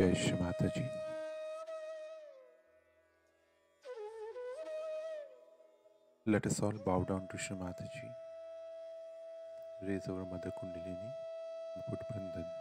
जय श्री माता जी Let us all bow down to Shri Mataji. Raise our Mother Kundalini and put Bandhan.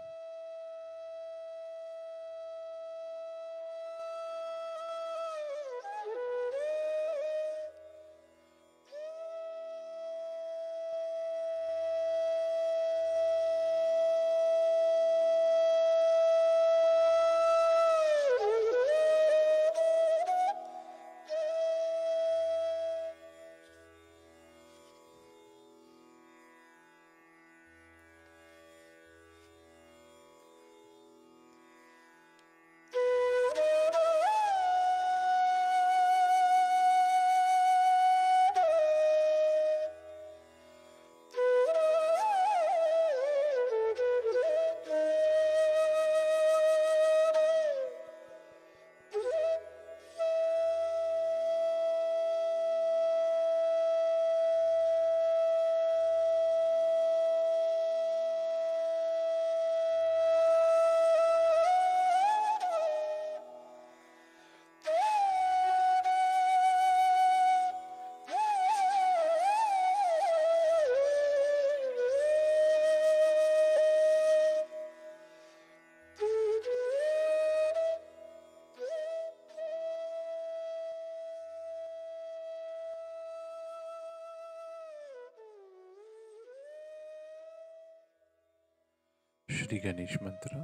Shri Ganesh मंत्र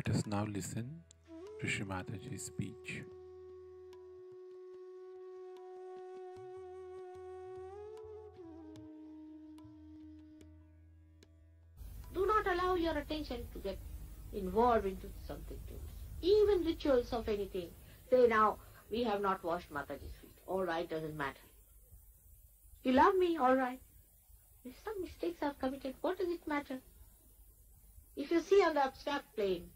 Let us now listen to Shri Mataji's speech. Do not allow your attention to get involved into something too. Even rituals of anything. Say now, we have not washed Mataji's feet. All right, doesn't matter. You love me, all right. If some mistakes are committed, what does it matter? If you see on the abstract plane,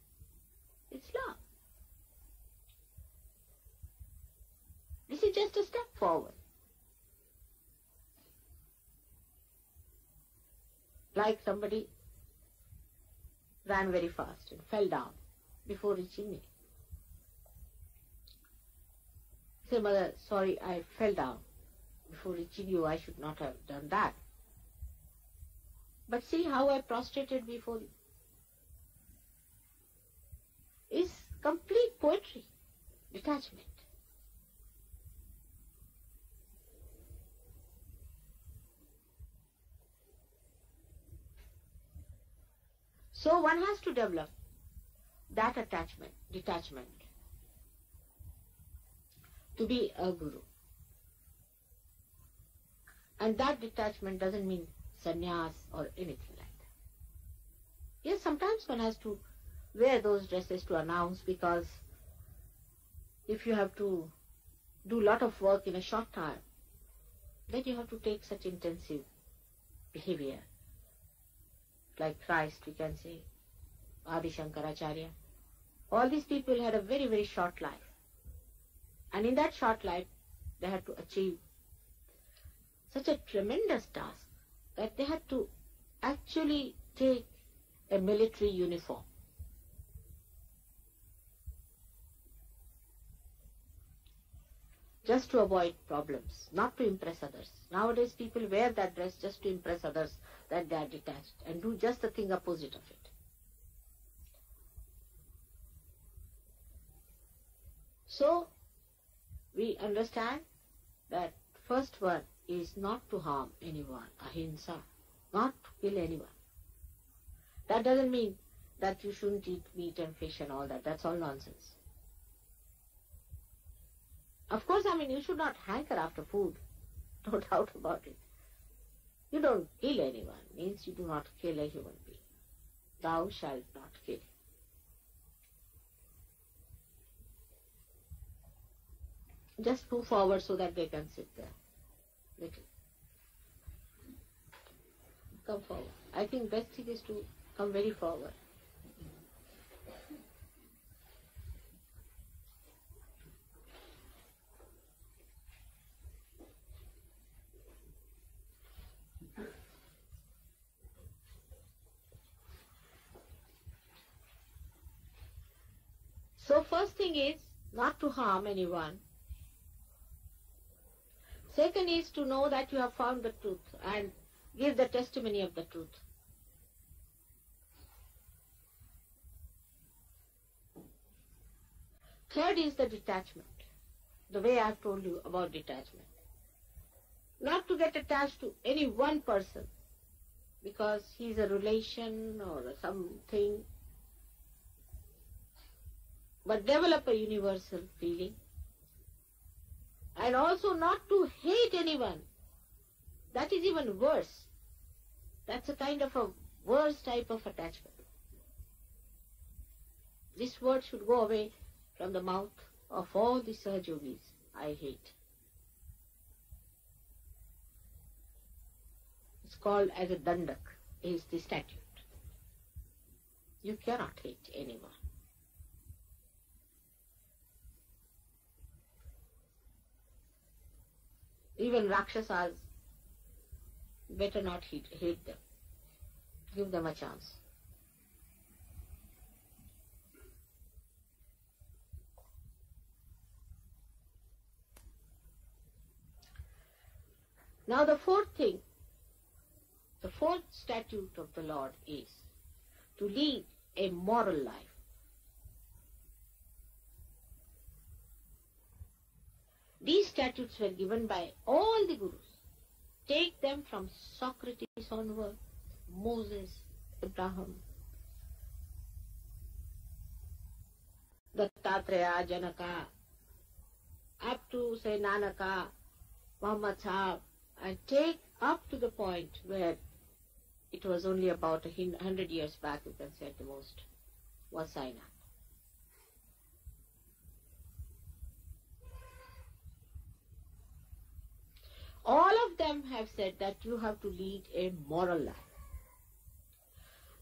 it's love. This is just a step forward. Like somebody ran very fast and fell down before reaching me. Say, mother, sorry, I fell down. Before reaching you, I should not have done that. But see how I prostrated before you. Is complete poetry, detachment. So one has to develop that attachment, detachment, to be a guru. And that detachment doesn't mean sannyas or anything like that. Yes, sometimes one has to wear those dresses to announce because if you have to do a lot of work in a short time, then you have to take such intensive behavior. Like Christ, we can say, Adi Shankaracharya. All these people had a very, very short life. And in that short life, they had to achieve such a tremendous task that they had to actually take a military uniform. Just to avoid problems, not to impress others. Nowadays people wear that dress just to impress others that they are detached and do just the thing opposite of it. So, we understand that first one is not to harm anyone, ahimsa, not to kill anyone. That doesn't mean that you shouldn't eat meat and fish and all that. That's all nonsense. Of course, I mean, you should not hanker after food. No doubt about it. You don't kill anyone, means you do not kill a human being. Thou shalt not kill. Just move forward so that they can sit there. Little. Come forward. I think best thing is to come very forward. So first thing is not to harm anyone. Second is to know that you have found the truth and give the testimony of the truth. Third is the detachment, the way I have told you about detachment. Not to get attached to any one person because he is a relation or something, but develop a universal feeling. And also not to hate anyone. That is even worse. That's a kind of a worse type of attachment. This word should go away from the mouth of all the Sahajogis I hate. It's called as a dandak, is the statute. You cannot hate anyone. Even Rakshasas, better not hate, hate them. Give them a chance. Now the fourth thing, the fourth statute of the Lord is to lead a moral life. These statutes were given by all the gurus. Take them from Socrates onward, Moses, Abraham, Dattatreya, Janaka, up to say Nanaka, Muhammad Sahib, and take up to the point where it was only about a hundred years back, you can say at the most, was Sainath. All of them have said that you have to lead a moral life.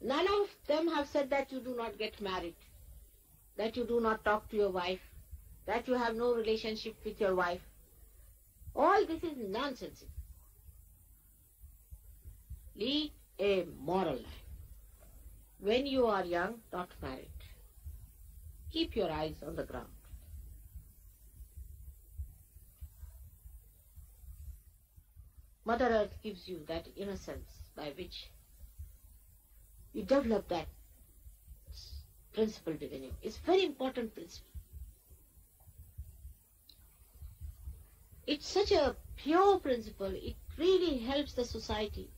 None of them have said that you do not get married, that you do not talk to your wife, that you have no relationship with your wife. All this is nonsense. Lead a moral life. When you are young, not married. Keep your eyes on the ground. Mother Earth gives you that innocence by which you develop that principle within you. It's very important principle. It's such a pure principle, it really helps the society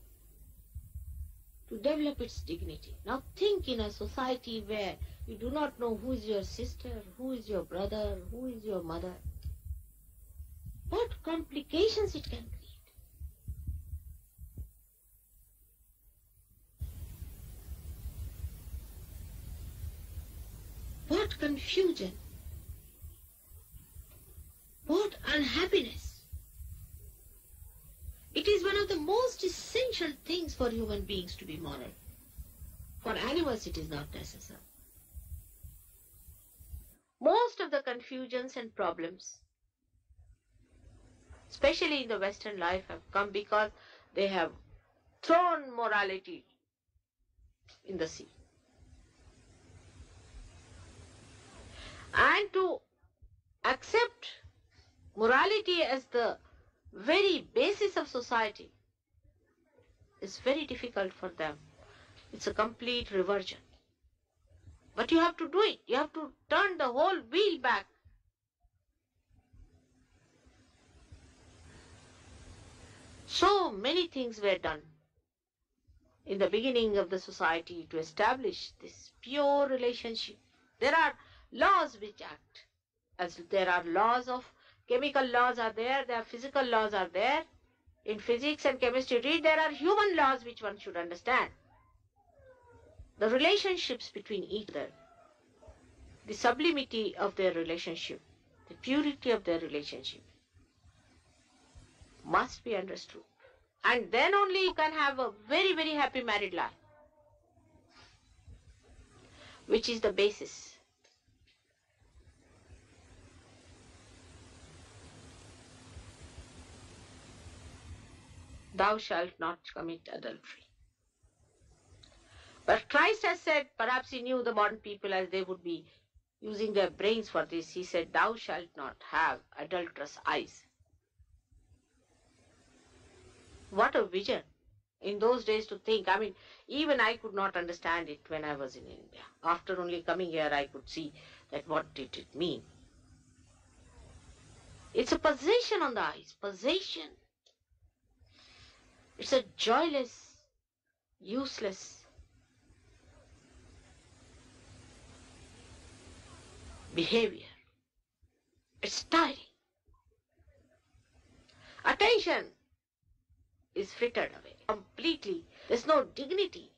to develop its dignity. Now think in a society where you do not know who is your sister, who is your brother, who is your mother. What complications it can create. What confusion. What unhappiness. It is one of the most essential things for human beings to be moral. For animals, it is not necessary. Most of the confusions and problems, especially in the Western life, have come because they have thrown morality in the sea. And to accept morality as the very basis of society is very difficult for them. It's a complete reversion. But you have to do it. You have to turn the whole wheel back. So many things were done in the beginning of the society to establish this pure relationship. There are laws which act as there are laws of chemical laws are there, there are physical laws are there. In physics and chemistry, read there are human laws which one should understand. The relationships between each other, the sublimity of their relationship, the purity of their relationship must be understood. And then only you can have a very, very happy married life, which is the basis. Thou shalt not commit adultery. But Christ has said, perhaps he knew the modern people as they would be using their brains for this. He said, Thou shalt not have adulterous eyes. What a vision in those days to think. I mean, even I could not understand it when I was in India. After only coming here, I could see that what did it mean. It's a possession on the eyes, possession. It's a joyless, useless behavior. It's tiring. Attention is frittered away completely. There's no dignity.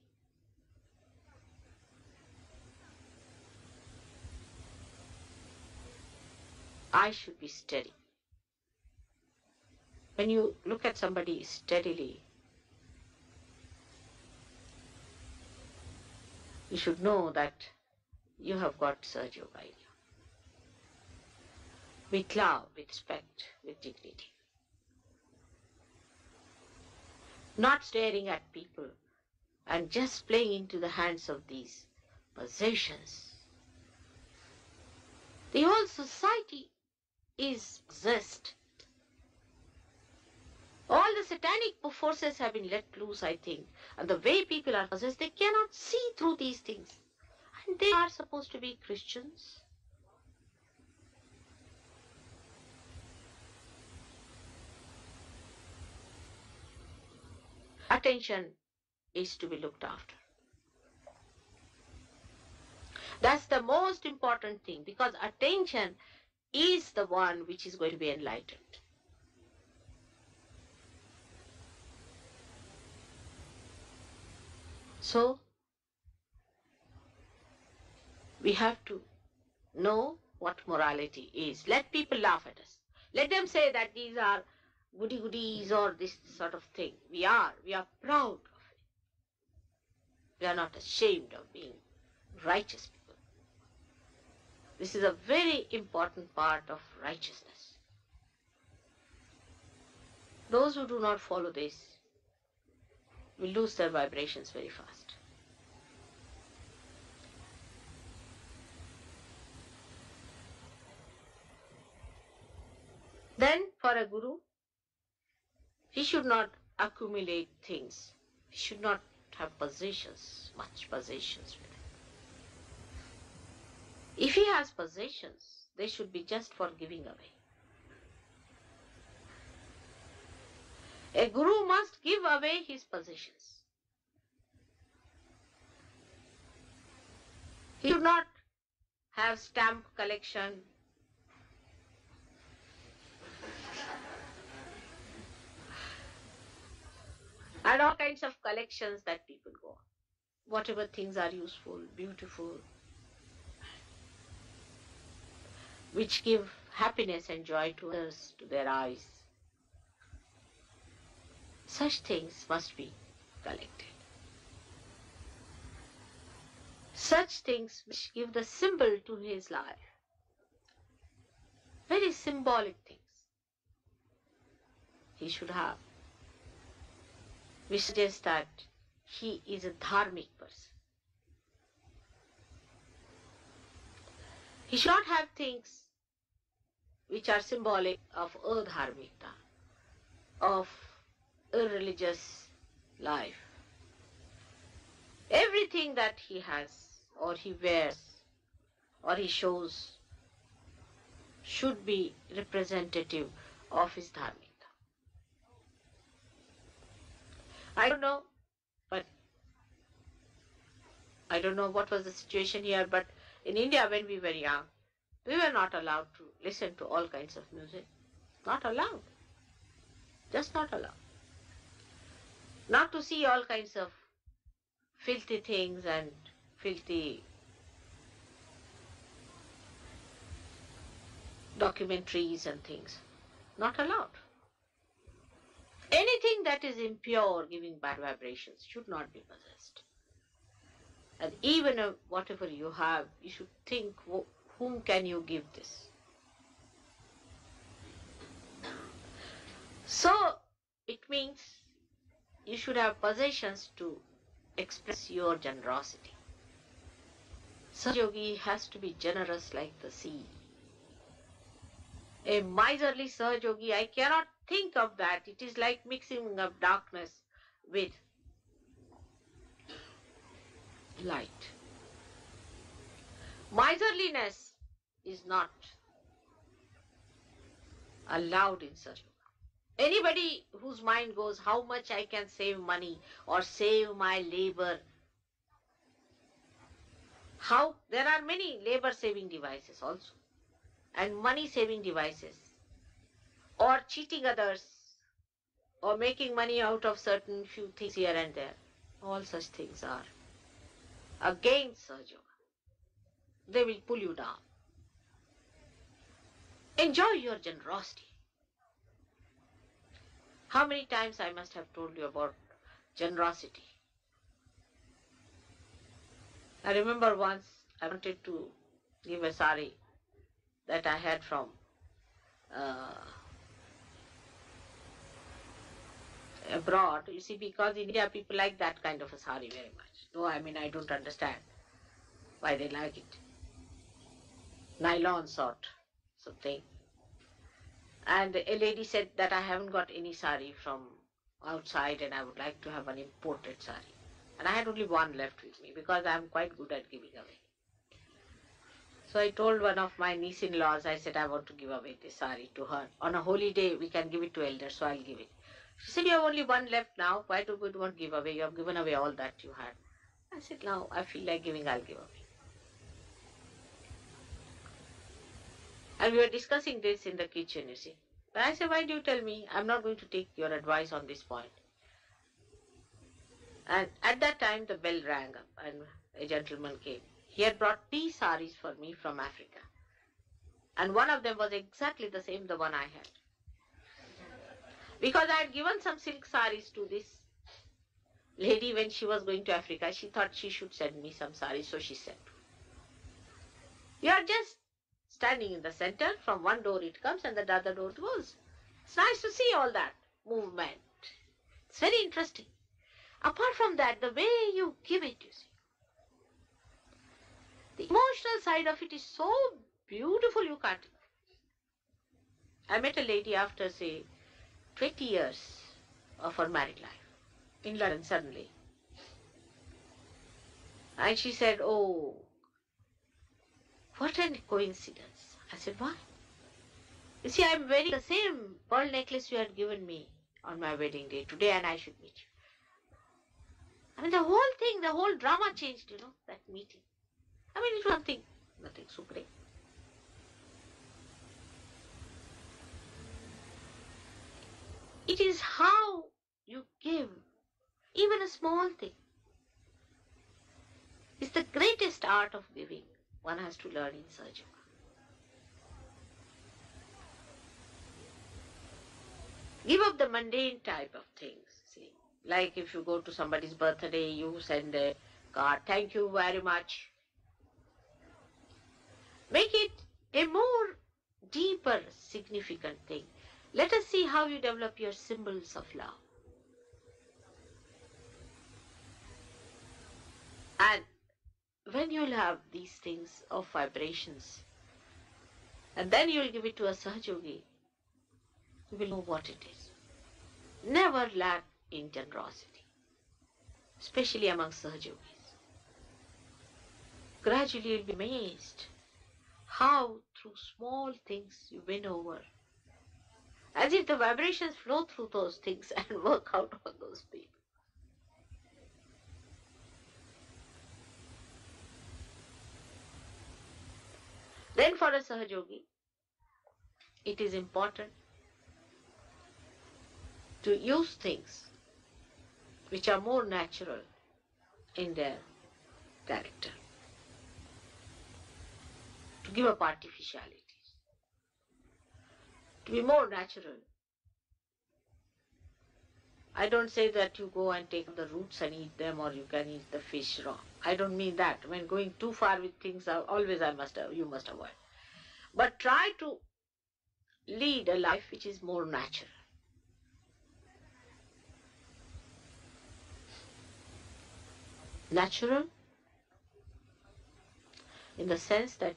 I should be steady. When you look at somebody steadily, you should know that you have got Sergio by you. With love, with respect, with dignity. Not staring at people and just playing into the hands of these possessions. The whole society is possessed. All the satanic forces have been let loose, I think. And the way people are possessed, they cannot see through these things. And they are supposed to be Christians. Attention is to be looked after. That's the most important thing because attention is the one which is going to be enlightened. So, we have to know what morality is. Let people laugh at us. Let them say that these are goody goodies or this sort of thing. We are. We are proud of it. We are not ashamed of being righteous people. This is a very important part of righteousness. Those who do not follow this will lose their vibrations very fast. Then, for a guru, he should not accumulate things. He should not have possessions, much possessions. If he has possessions, they should be just for giving away. A guru must give away his possessions. He should not have stamp collection. And all kinds of collections that people go on. Whatever things are useful, beautiful, which give happiness and joy to others, to their eyes. Such things must be collected. Such things which give the symbol to his life. Very symbolic things. He should have. We suggest that he is a dharmic person. He should not have things which are symbolic of adharmikta, of irreligious life. Everything that he has, or he wears, or he shows, should be representative of his dharmikta. I don't know, but I don't know what was the situation here, but in India when we were young, we were not allowed to listen to all kinds of music. Not allowed. Just not allowed. Not to see all kinds of filthy things and filthy documentaries and things. Not allowed. Anything that is impure, giving bad vibrations, should not be possessed. And even whatever you have, you should think wh- whom can you give this? So it means you should have possessions to express your generosity. Sahajogi has to be generous like the sea. A miserly Sahajogi, I cannot think of that. It is like mixing of darkness with light. Miserliness is not allowed in such Anybody whose mind goes, how much I can save money or save my labor. How there are many labor saving devices also and money saving devices or cheating others or making money out of certain few things here and there. All such things are against Sahaja Yoga. They will pull you down. Enjoy your generosity. How many times I must have told you about generosity? I remember once I wanted to give a sari that I had from uh, abroad. You see, because India people like that kind of a sari very much. No, I mean I don't understand why they like it. Nylon sort something. And a lady said that I haven't got any sari from outside and I would like to have an imported sari. And I had only one left with me because I am quite good at giving away. So I told one of my niece-in-laws, I said, I want to give away this sari to her. On a holy day, we can give it to elders, so I'll give it. She said, you have only one left now. Why do you want to give away? You have given away all that you had. I said, now I feel like giving, I'll give away. And we were discussing this in the kitchen, you see. But I said, why do you tell me? I'm not going to take your advice on this point. And at that time, the bell rang up and a gentleman came. He had brought tea saris for me from Africa. And one of them was exactly the same, the one I had. Because I had given some silk saris to this lady when she was going to Africa. She thought she should send me some saris, so she sent. You are just standing in the center. From one door it comes and the other door it goes. It's nice to see all that movement. It's very interesting. Apart from that, the way you give it, you see. The emotional side of it is so beautiful you can't. I met a lady after, say, 20 years of her married life in London suddenly. And she said, Oh, what a coincidence. I said, Why? You see, I'm wearing the same pearl necklace you had given me on my wedding day today, and I should meet you. I mean, the whole thing, the whole drama changed, you know, that meeting. I mean, it was nothing, nothing so It is how you give, even a small thing. It's the greatest art of giving one has to learn in Sahaja. Give up the mundane type of things, see. Like if you go to somebody's birthday, you send a card, thank you very much. Make it a more deeper, significant thing. Let us see how you develop your symbols of love. And when you'll have these things of vibrations, and then you'll give it to a Sahajogi, you will know what it is. Never lack in generosity, especially among Sahajogis. Gradually you'll be amazed how through small things you win over. As if the vibrations flow through those things and work out on those people. Then for a Sahajogi, it is important to use things which are more natural in their character, to give up artificiality, to be more natural. I don't say that you go and take the roots and eat them or you can eat the fish raw. I don't mean that. When going too far with things, always I must you must avoid. But try to lead a life which is more natural. Natural in the sense that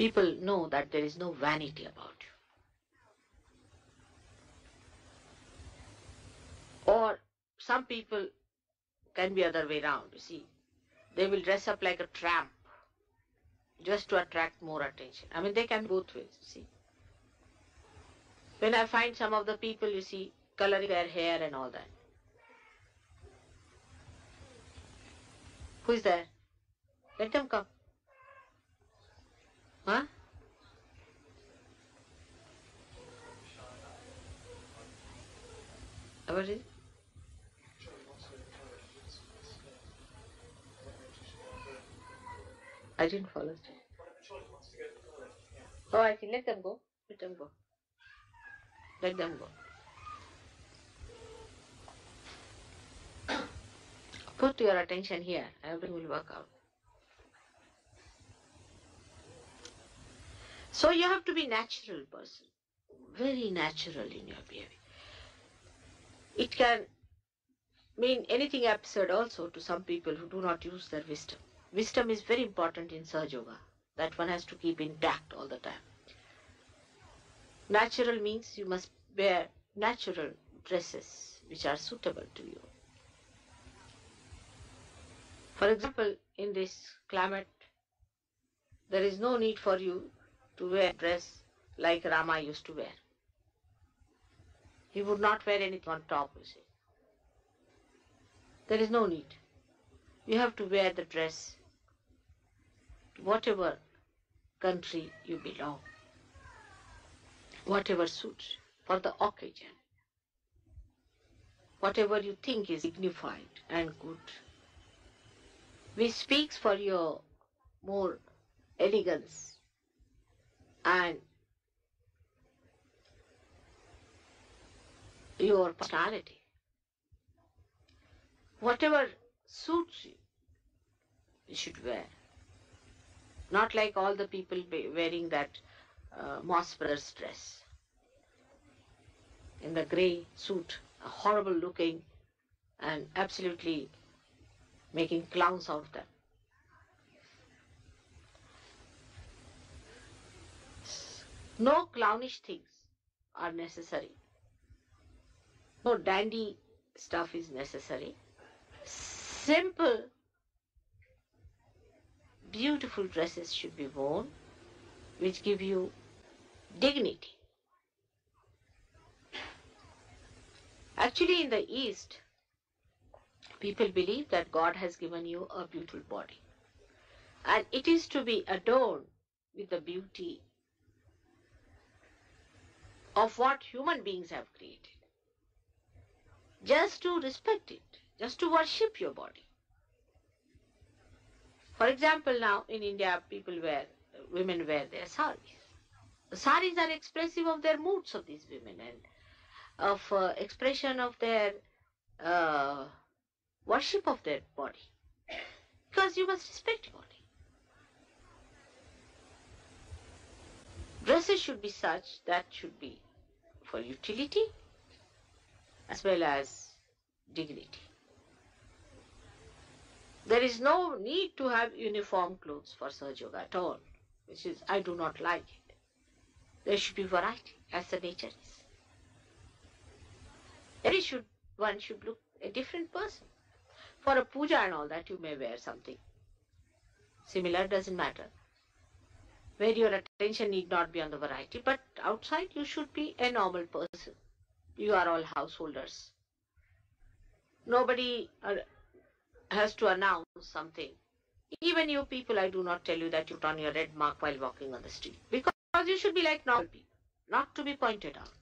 people know that there is no vanity about you. Or some people can be other way round, you see. They will dress up like a tramp just to attract more attention. I mean, they can both ways, you see. When I find some of the people, you see, coloring their hair and all that. Who is there? Let them come. Huh? What is it? I didn't follow. Oh, I see. Let them go. Let them go. Let them go. Put your attention here. Everything will work out. So you have to be natural person. Very natural in your behavior. It can mean anything absurd also to some people who do not use their wisdom. Wisdom is very important in Sahaja Yoga. That one has to keep intact all the time. Natural means you must wear natural dresses which are suitable to you. For example, in this climate, there is no need for you to wear dress like Rama used to wear. He would not wear anything on top, you see. There is no need. You have to wear the dress whatever country you belong, whatever suits for the occasion, whatever you think is dignified and good, which speaks for your more elegance and your personality. Whatever suits you, you should wear. Not like all the people wearing that uh, Moss Brothers dress. In the grey suit, a horrible looking and absolutely making clowns out of them. No clownish things are necessary. No dandy stuff is necessary. Simple, beautiful dresses should be worn which give you dignity. Actually, in the East, people believe that God has given you a beautiful body. And it is to be adorned with the beauty of what human beings have created. Just to respect it, just to worship your body. For example, now in India, people wear, women wear their saris. The saris are expressive of their moods of these women and of uh, expression of their uh, worship of their body. Because you must respect your body. Dresses should be such that should be for utility as well as dignity. There is no need to have uniform clothes for Sahaja Yoga at all, which is, I do not like it. There should be variety, as the nature is. Every should, one should look a different person. For a puja and all that, you may wear something similar, doesn't matter. Where your attention need not be on the variety, but outside you should be a normal person. You are all householders. Nobody uh, has to announce something. Even you people, I do not tell you that you on your red mark while walking on the street. Because you should be like normal people, not to be pointed out.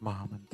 mohammad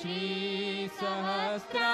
श्रीसहस्रा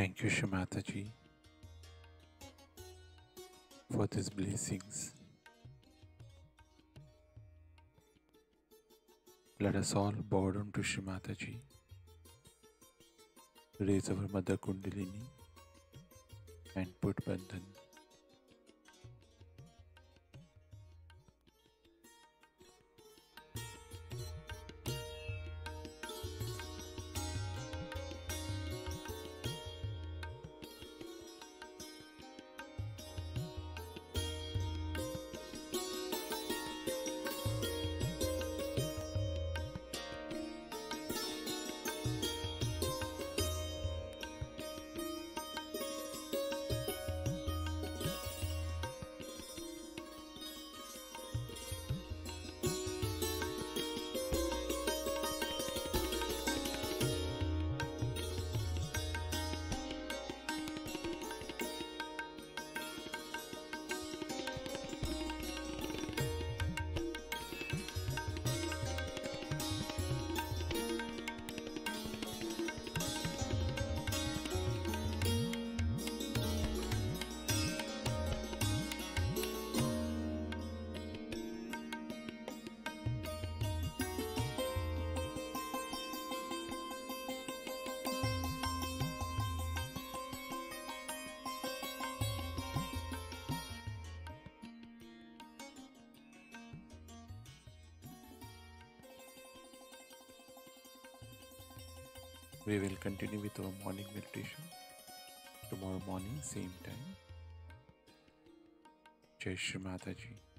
Thank you, Shrimataji, for these blessings. Let us all bow down to Shrimataji, raise our Mother Kundalini, and put Bandhan We will continue with our morning meditation tomorrow morning, same time. Jai Shri Mataji.